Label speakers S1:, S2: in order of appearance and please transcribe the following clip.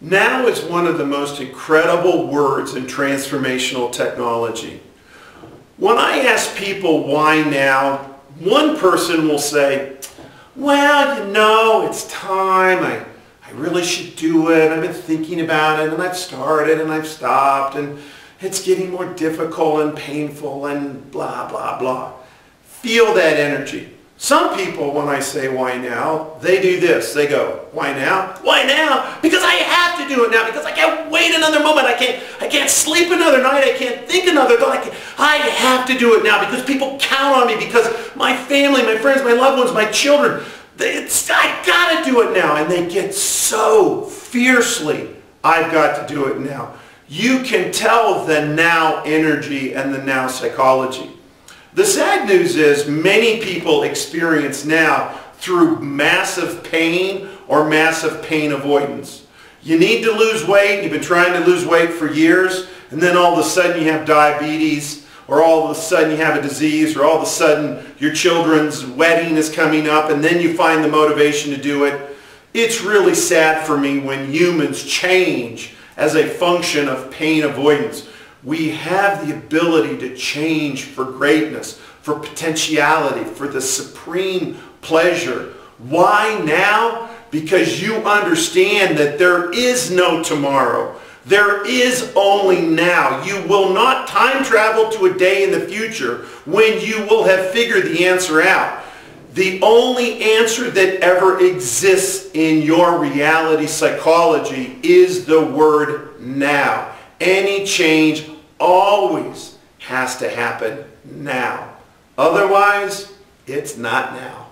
S1: Now is one of the most incredible words in transformational technology. When I ask people why now, one person will say, well, you know, it's time. I, I really should do it. I've been thinking about it and I've started and I've stopped and it's getting more difficult and painful and blah, blah, blah. Feel that energy. Some people, when I say why now, they do this. They go, why now? Why now? Because I have to do it now. Because I can't wait another moment. I can't, I can't sleep another night. I can't think another thought. I, can't, I have to do it now because people count on me. Because my family, my friends, my loved ones, my children, it's, I got to do it now. And they get so fiercely, I've got to do it now. You can tell the now energy and the now psychology. The sad news is many people experience now through massive pain or massive pain avoidance. You need to lose weight, you've been trying to lose weight for years, and then all of a sudden you have diabetes, or all of a sudden you have a disease, or all of a sudden your children's wedding is coming up, and then you find the motivation to do it. It's really sad for me when humans change as a function of pain avoidance. We have the ability to change for greatness, for potentiality, for the supreme pleasure. Why now? Because you understand that there is no tomorrow. There is only now. You will not time travel to a day in the future when you will have figured the answer out. The only answer that ever exists in your reality psychology is the word now. Any change always has to happen now. Otherwise, it's not now.